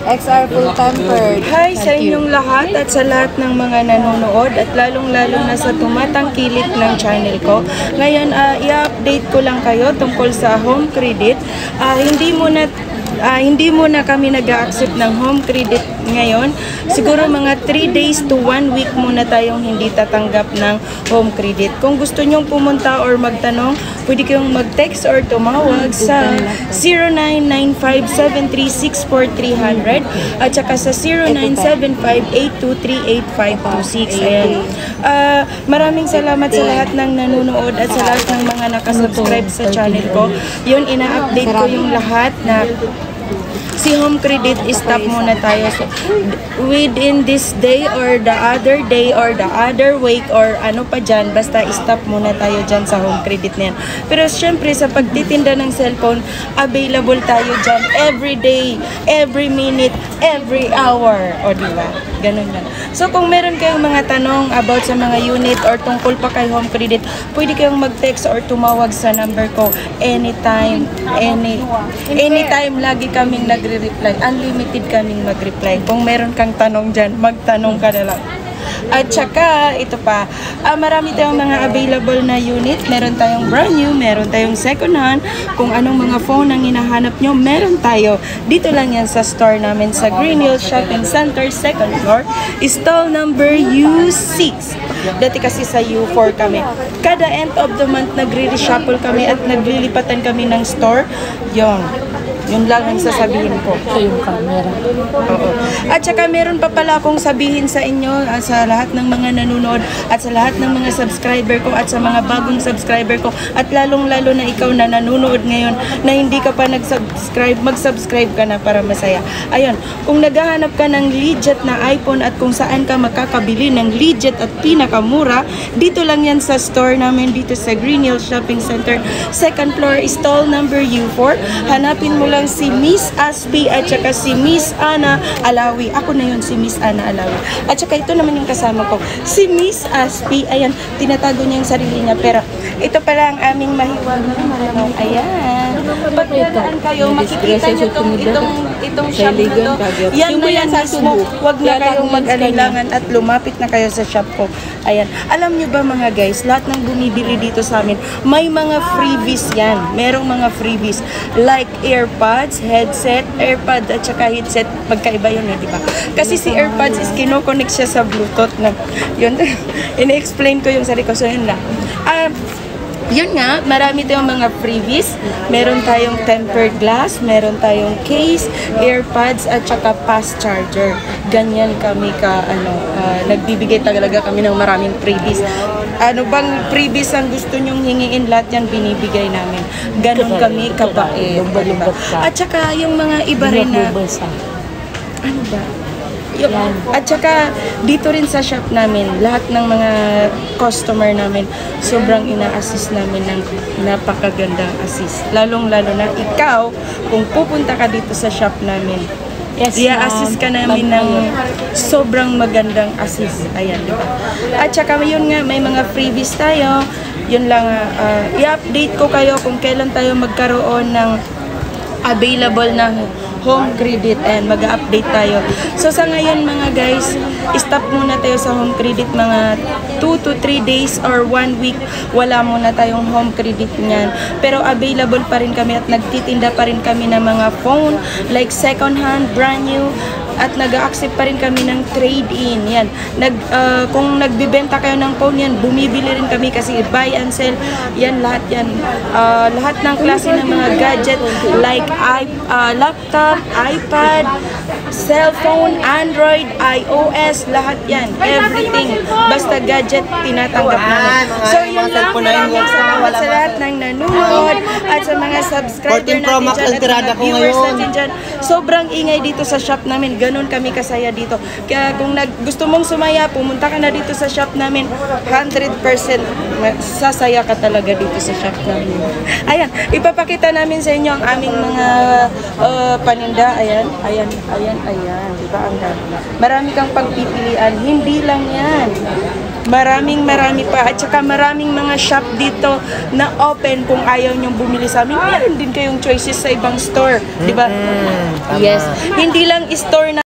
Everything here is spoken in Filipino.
XR full tempered. Hi sa inyong lahat at sa lahat ng mga nanonood at lalong-lalo na sa tumatangkilik ng channel ko. Ngayon, ah, i-update ko lang kayo tungkol sa home credit. Ah, hindi muna ah, hindi muna kami nag-accept ng home credit ngayon. Siguro mga 3 days to 1 week muna tayong hindi tatanggap ng home credit. Kung gusto nyong pumunta or magtanong, pwede kayong mag-text or tumawag sa 0995-736-4300 at saka sa 0975-823-8526. Ayan. Ah, maraming salamat sa lahat ng nanonood at sa lahat ng mga nakasubscribe sa channel ko. Yun, ina-update ko yung lahat na si home credit stop muna tayo. So, within this day or the other day or the other week or ano pa dyan basta stop muna tayo dyan sa home credit na yan. Pero syempre sa pagtitinda ng cellphone available tayo dyan every day every minute every hour. O diba ganun lang so kung meron kayong mga tanong about sa mga unit or tungkol pa kay home credit pwede kayong mag-text or tumawag sa number ko anytime any anytime lagi kaming nagre-reply. Unlimited kaming mag-reply. Kung meron kang tanong dyan magtanong ka na lang at saka, ito pa, ah, marami tayong mga available na unit. Meron tayong brand new, meron tayong second hand. Kung anong mga phone ang hinahanap nyo, meron tayo. Dito lang yan sa store namin sa Green Hill Shopping Center, second floor. Stall number U6. Dati kasi sa U4 kami. Kada end of the month, nagre-reshuffle kami at naglilipatan kami ng store. Yon. Yun lang ang sasabihin ko. Ito yung camera. Oo. At saka meron pa pala akong sabihin sa inyo ah, sa lahat ng mga nanonood at sa lahat ng mga subscriber ko at sa mga bagong subscriber ko at lalong-lalo na ikaw na nanonood ngayon na hindi ka pa nag-subscribe, mag-subscribe ka na para masaya. Ayun, kung naghahanap ka ng legit na iPhone at kung saan ka makakabili ng legit at pinakamura, dito lang yan sa store namin dito sa Green Hill Shopping Center, second floor, stall number U4. Hanapin mo lang si Miss Aspi at saka si Miss Ana Alawi. Ako na yun, si Miss Ana Alawi. At saka ito naman yung kasama ko, si Miss Aspi. Ayan, tinatago niya yung sarili niya. Pero ito pala ang aming mahiwagang malamang. Ayan. Pag dadaan kayo, makikita niyo itong, itong, itong shop na to. Yan na yan mismo. Huwag na kayong mag-alilangan at lumapit na kayo sa shop ko. Ayan. Alam niyo ba mga guys, lahat ng bumibili dito sa amin, may mga freebies yan. Merong mga freebies. Like AirPods, headset, AirPod at saka headset. Magkaiba yun eh, di ba? Kasi si AirPods is kinoconnect siya sa Bluetooth na. Yun, ini-explain ko yung sarili ko. So yun lang. Ah, yun nga, marami tayong mga freebies. Meron tayong tempered glass, meron tayong case, AirPods, at saka fast charger. Ganyan kami ka, ano, ah, nagbibigay talaga kami ng maraming freebies. Ano bang freebies ang gusto nyong hingiin, lahat yan binibigay namin. Ganon kami kabait. Ka. At saka yung mga iba rin na, ano ba? Yung, at saka dito rin sa shop namin, lahat ng mga customer namin, sobrang ina-assist namin ng napakagandang assist. Lalong-lalo na ikaw, kung pupunta ka dito sa shop namin, Yes, i-assist ka namin ng sobrang magandang assist. Ayan, di ba? At saka yun nga, may mga freebies tayo. Yun lang, ah, i-update ko kayo kung kailan tayo magkaroon ng available na home credit and mag-update tayo. So sa ngayon mga guys, stop muna tayo sa home credit mga 2 to 3 days or 1 week. Wala muna tayong home credit niyan. Pero available pa rin kami at nagtitinda pa rin kami ng mga phone like second hand, brand new at nag-accept pa rin kami ng trade-in. Yan. Nag, ah, kung nagbibenta kayo ng phone yan, bumibili rin kami kasi buy and sell. Yan, lahat yan. Ah, lahat ng klase ng mga gadget like i- ah, laptop, iPad, cellphone, Android, iOS, lahat yan. Everything. Basta gadget, tinatanggap namin. So, yun lang. Maraming salamat sa lahat ng nanonood at sa mga subscriber 14 Pro natin dyan at mga viewers natin dyan. Sobrang ingay dito sa shop namin. Ganun kami kasaya dito. Kaya kung nag, gusto mong sumaya, pumunta ka na dito sa shop namin. 100% ma- sasaya ka talaga dito sa shop namin. Ayan, ipapakita namin sa inyo ang aming mga uh, paninda. Ayan, ayan, ayan, ayan. Diba? Ang dami. Marami kang pagpipilian. Hindi lang yan. Maraming marami pa. At saka maraming mga shop dito na open kung ayaw nyong bumili sa amin. Meron din kayong choices sa ibang store. Di ba? Yes. Hindi lang store na